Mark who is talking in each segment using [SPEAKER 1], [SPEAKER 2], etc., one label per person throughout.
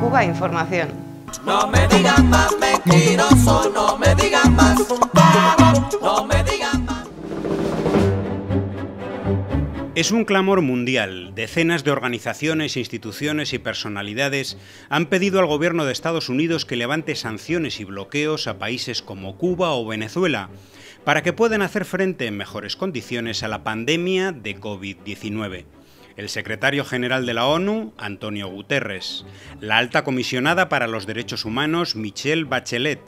[SPEAKER 1] Cuba Información.
[SPEAKER 2] No me digan más mentiroso, no me digan más. No me digan más.
[SPEAKER 3] Es un clamor mundial. Decenas de organizaciones, instituciones y personalidades han pedido al gobierno de Estados Unidos que levante sanciones y bloqueos a países como Cuba o Venezuela para que puedan hacer frente en mejores condiciones a la pandemia de COVID-19 el secretario general de la ONU, Antonio Guterres, la alta comisionada para los derechos humanos, Michelle Bachelet,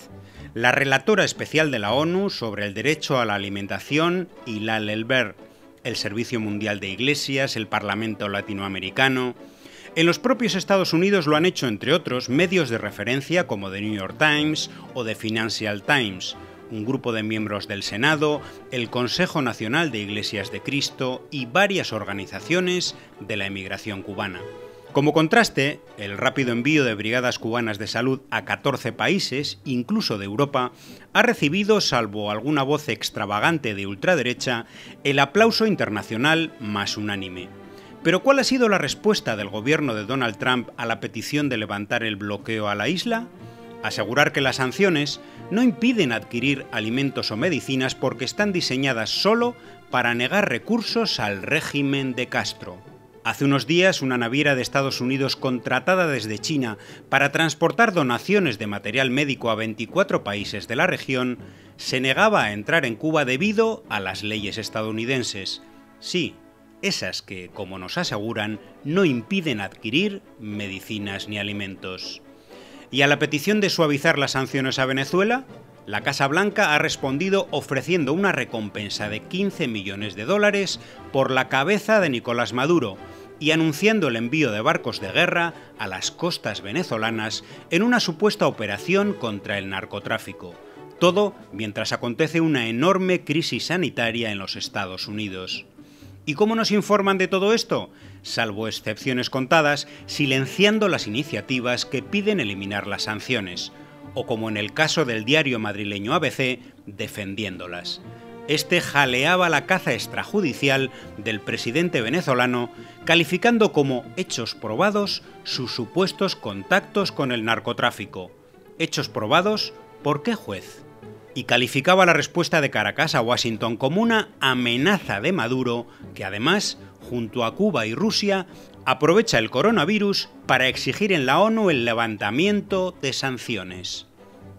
[SPEAKER 3] la relatora especial de la ONU sobre el derecho a la alimentación, Hilal Elber, el Servicio Mundial de Iglesias, el Parlamento Latinoamericano. En los propios Estados Unidos lo han hecho, entre otros, medios de referencia como The New York Times o The Financial Times, un grupo de miembros del Senado, el Consejo Nacional de Iglesias de Cristo y varias organizaciones de la emigración cubana. Como contraste, el rápido envío de brigadas cubanas de salud a 14 países, incluso de Europa, ha recibido, salvo alguna voz extravagante de ultraderecha, el aplauso internacional más unánime. Pero ¿cuál ha sido la respuesta del gobierno de Donald Trump a la petición de levantar el bloqueo a la isla? Asegurar que las sanciones no impiden adquirir alimentos o medicinas porque están diseñadas solo para negar recursos al régimen de Castro. Hace unos días, una naviera de Estados Unidos contratada desde China para transportar donaciones de material médico a 24 países de la región se negaba a entrar en Cuba debido a las leyes estadounidenses. Sí, esas que, como nos aseguran, no impiden adquirir medicinas ni alimentos. Y a la petición de suavizar las sanciones a Venezuela, la Casa Blanca ha respondido ofreciendo una recompensa de 15 millones de dólares por la cabeza de Nicolás Maduro y anunciando el envío de barcos de guerra a las costas venezolanas en una supuesta operación contra el narcotráfico. Todo mientras acontece una enorme crisis sanitaria en los Estados Unidos. ¿Y cómo nos informan de todo esto? Salvo excepciones contadas, silenciando las iniciativas que piden eliminar las sanciones, o como en el caso del diario madrileño ABC, defendiéndolas. Este jaleaba la caza extrajudicial del presidente venezolano, calificando como hechos probados sus supuestos contactos con el narcotráfico. Hechos probados, ¿por qué juez? Y calificaba la respuesta de Caracas a Washington como una amenaza de Maduro que además, junto a Cuba y Rusia, aprovecha el coronavirus para exigir en la ONU el levantamiento de sanciones.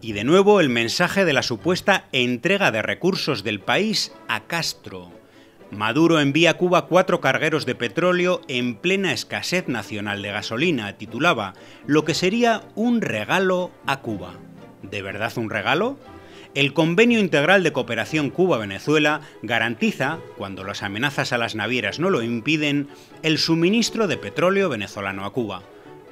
[SPEAKER 3] Y de nuevo el mensaje de la supuesta entrega de recursos del país a Castro. Maduro envía a Cuba cuatro cargueros de petróleo en plena escasez nacional de gasolina, titulaba, lo que sería un regalo a Cuba. ¿De verdad un regalo? El Convenio Integral de Cooperación Cuba-Venezuela garantiza, cuando las amenazas a las navieras no lo impiden, el suministro de petróleo venezolano a Cuba.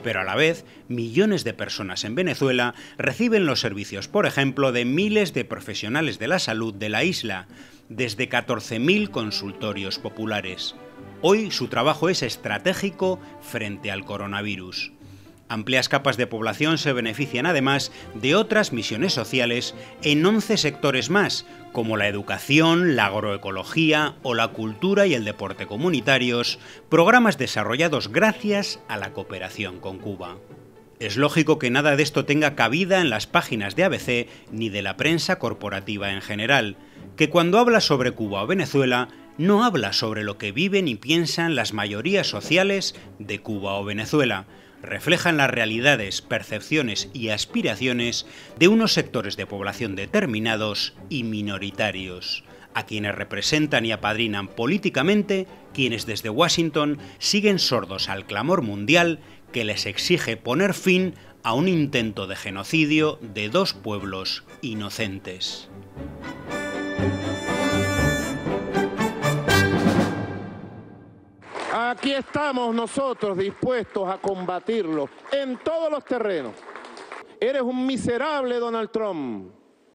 [SPEAKER 3] Pero a la vez, millones de personas en Venezuela reciben los servicios, por ejemplo, de miles de profesionales de la salud de la isla, desde 14.000 consultorios populares. Hoy su trabajo es estratégico frente al coronavirus. Amplias capas de población se benefician además de otras misiones sociales en 11 sectores más, como la educación, la agroecología o la cultura y el deporte comunitarios, programas desarrollados gracias a la cooperación con Cuba. Es lógico que nada de esto tenga cabida en las páginas de ABC ni de la prensa corporativa en general, que cuando habla sobre Cuba o Venezuela no habla sobre lo que viven y piensan las mayorías sociales de Cuba o Venezuela, reflejan las realidades, percepciones y aspiraciones de unos sectores de población determinados y minoritarios, a quienes representan y apadrinan políticamente quienes desde Washington siguen sordos al clamor mundial que les exige poner fin a un intento de genocidio de dos pueblos inocentes.
[SPEAKER 4] Aquí estamos nosotros dispuestos a combatirlo en todos los terrenos. Eres un miserable Donald Trump.